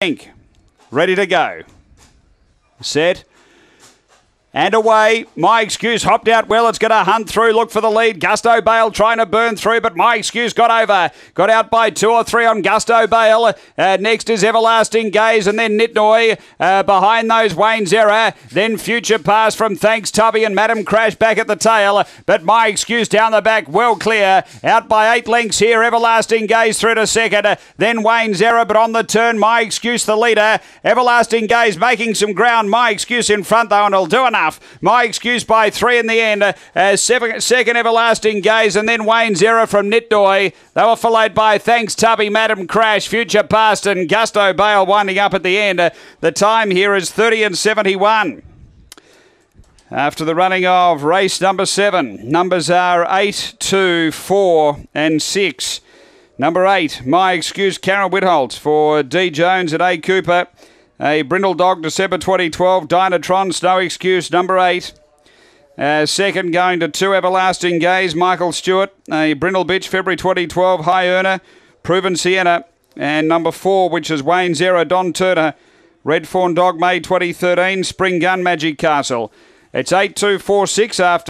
Ink. Ready to go. Set. And away. My excuse hopped out well. It's going to hunt through. Look for the lead. Gusto Bale trying to burn through, but my excuse got over. Got out by two or three on Gusto Bale. Uh, next is Everlasting Gaze and then Nitnoy. Uh, behind those, Wayne's Error. Then Future Pass from Thanks Tubby and Madam Crash back at the tail. But my excuse down the back, well clear. Out by eight lengths here. Everlasting Gaze through to second. Then Wayne's Error, but on the turn, my excuse the leader. Everlasting Gaze making some ground. My excuse in front though, and it'll do enough. My excuse by three in the end. Uh, seven, second Everlasting Gaze, and then Wayne Error from Nitnoy. They were followed by Thanks Tubby, Madam Crash, Future Past, and Gusto Bale winding up at the end. Uh, the time here is 30 and 71. After the running of race number seven, numbers are eight, two, four, and six. Number eight, My Excuse, Karen Whitholt for D. Jones and A. Cooper. A Brindle Dog, December 2012. Dynatron, No Excuse, number eight. Uh, second going to two Everlasting Gaze, Michael Stewart. A Brindle Bitch, February 2012. High Earner, Proven Sienna. And number four, which is Wayne's Error, Don Turner. Red Fawn Dog, May 2013. Spring Gun, Magic Castle. It's 8246 after.